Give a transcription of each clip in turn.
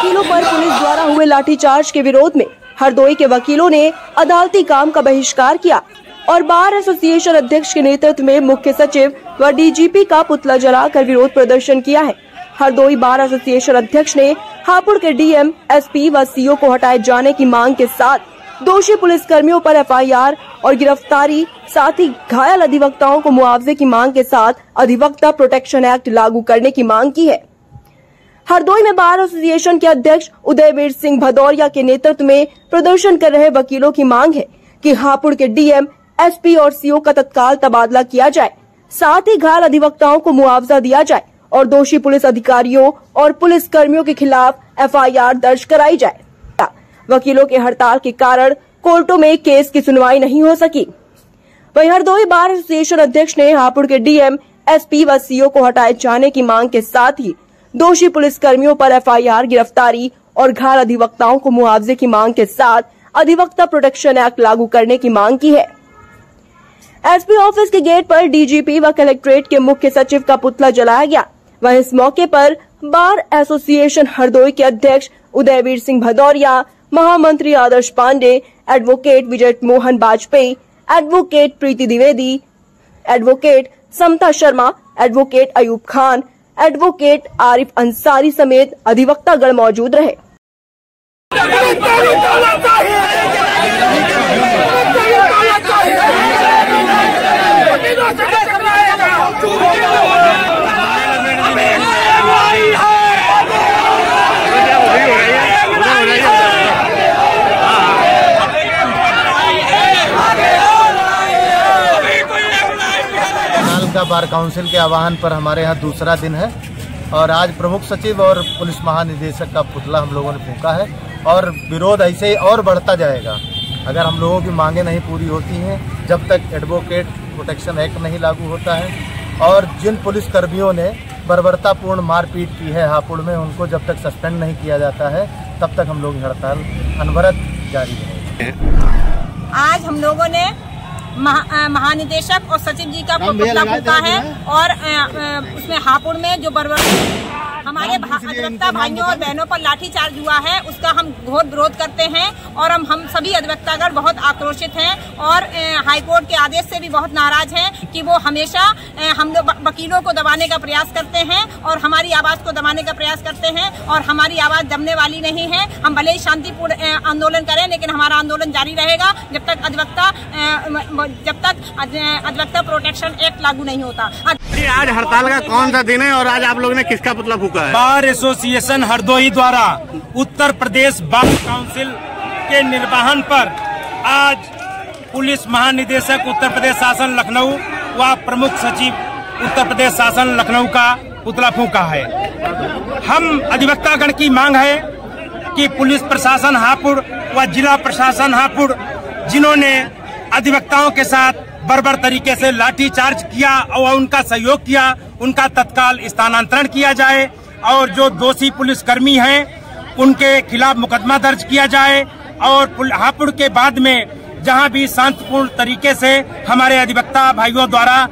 वकीलों पर पुलिस द्वारा हुए लाठीचार्ज के विरोध में हरदोई के वकीलों ने अदालती काम का बहिष्कार किया और बार एसोसिएशन अध्यक्ष के नेतृत्व में मुख्य सचिव व डीजीपी का पुतला जलाकर विरोध प्रदर्शन किया है। हरदोई बार एसोसिएशन अध्यक्ष ने हापुड़ के डीएम, एसपी व सीओ को हटाए जाने की मांग के साथ दोषी पुलिस कर्मियों पर एफआईआर और गिरफ्तारी साथ ही घायल अधिवक्ताओं को मुआवजे की मांग के साथ अधिवक्ता प्रोटेक्शन एक्ट लागू करने की मांग की है। हरदोई में बार एसोसिएशन के अध्यक्ष उदयवीर सिंह भदौरिया के नेतृत्व में प्रदर्शन कर रहे वकीलों की मांग है कि हापुड़ के डीएम, एसपी और सीओ का तत्काल तबादला किया जाए। साथ ही घायल अधिवक्ताओं को मुआवजा दिया जाए और दोषी पुलिस अधिकारियों और पुलिस कर्मियों के खिलाफ एफआईआर दर्ज कराई जाए। वकीलों के हड़ताल के कारण कोर्टों में केस की सुनवाई नहीं हो सकी। वहीं हरदोई बार एसोसिएशन अध्यक्ष ने हापुड़ के डीएम, एसपी व सीओ को हटाए जाने की मांग के साथ ही दोषी पुलिस कर्मियों पर एफआईआर, गिरफ्तारी और घायल अधिवक्ताओं को मुआवजे की मांग के साथ अधिवक्ता प्रोटेक्शन एक्ट लागू करने की मांग की है। एसपी ऑफ़िस के गेट पर डीजीपी व कलेक्ट्रेट के मुख्य सचिव का पुतला जलाया गया। वहीं इस मौके पर बार एसोसिएशन हरदोई के अध्यक्ष उदयवीर सिंह भदौरिया, महामंत्री Adarsh Pandey, advocate Vijay Mohan Vajpayee advocate Preeti Dwivedi, advocate Samta Sharma, advocate Ayub Khan advocate Arif Ansari समेत अधिवक्तागण मौजूद रहे। का बार काउंसिल के आह्वान पर हमारे यहाँ दूसरा दिन है और आज प्रमुख सचिव और पुलिस महानिदेशक का पुतला हम लोगों ने फूका है और विरोध ऐसे ही और बढ़ता जाएगा। अगर हम लोगों की मांगे नहीं पूरी होती हैं, जब तक एडवोकेट प्रोटेक्शन एक्ट नहीं लागू होता है और जिन पुलिस कर्मियों ने बर्बरतापूर्ण मारपीट की है हापुड़ में, उनको जब तक सस्पेंड नहीं किया जाता है, तब तक हम लोग हड़ताल अनवरत जारी रहेगी। आज हम लोगों ने महा, महानिदेशक और सचिव जी का पुतला फूका है और उसमें हापुड़ में जो बरबर हमारे अधिवक्ता भाइयों और बहनों पर लाठीचार्ज हुआ है उसका हम घोर विरोध करते हैं और हम हम सभी अधिवक्तागण बहुत आक्रोशित हैं और हाईकोर्ट के आदेश से भी बहुत नाराज़ हैं कि वो हमेशा हम लोग वकीलों को दबाने का प्रयास करते हैं और हमारी आवाज़ को दबाने का प्रयास करते हैं और हमारी आवाज़ दबने वाली नहीं है। हम भले ही शांतिपूर्ण आंदोलन करें लेकिन हमारा आंदोलन जारी रहेगा। जब तक अधिवक्ता जब तक अधिवक्ता प्रोटेक्शन एक्ट लागू नहीं होता। आज हड़ताल का कौन सा दिन है और आज आप लोग ने किसका पुतला फूका है? बार एसोसिएशन हरदोई द्वारा उत्तर प्रदेश बार काउंसिल के निर्वाहन पर आज पुलिस महानिदेशक उत्तर प्रदेश शासन लखनऊ व प्रमुख सचिव उत्तर प्रदेश शासन लखनऊ का पुतला फूका है। हम अधिवक्तागण की मांग है कि पुलिस प्रशासन हापुड़ व जिला प्रशासन हापुड़, जिन्होंने अधिवक्ताओं के साथ बर्बर तरीके से लाठी चार्ज किया और उनका सहयोग किया, उनका तत्काल स्थानांतरण किया जाए और जो दोषी पुलिसकर्मी हैं, उनके खिलाफ मुकदमा दर्ज किया जाए और हापुड़ के बाद में जहाँ भी शांतिपूर्ण तरीके से हमारे अधिवक्ता भाइयों द्वारा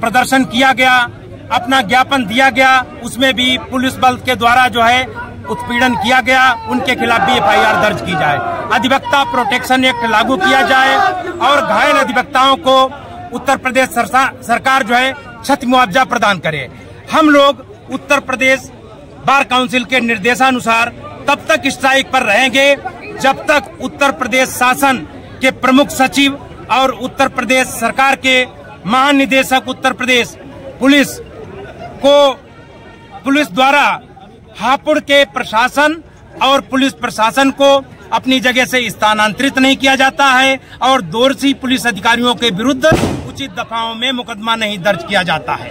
प्रदर्शन किया गया, अपना ज्ञापन दिया गया, उसमें भी पुलिस बल के द्वारा जो है उत्पीड़न किया गया, उनके खिलाफ भी एफआईआर दर्ज की जाए। अधिवक्ता प्रोटेक्शन एक्ट लागू किया जाए और घायल अधिवक्ताओं को उत्तर प्रदेश सरकार जो है क्षति मुआवजा प्रदान करे। हम लोग उत्तर प्रदेश बार काउंसिल के निर्देशानुसार तब तक स्ट्राइक पर रहेंगे, जब तक उत्तर प्रदेश शासन के प्रमुख सचिव और उत्तर प्रदेश सरकार के महानिदेशक उत्तर प्रदेश पुलिस को, पुलिस द्वारा हापुड़ के प्रशासन और पुलिस प्रशासन को अपनी जगह से स्थानांतरित नहीं किया जाता है और दोषी पुलिस अधिकारियों के विरुद्ध उचित दफाओं में मुकदमा नहीं दर्ज किया जाता है।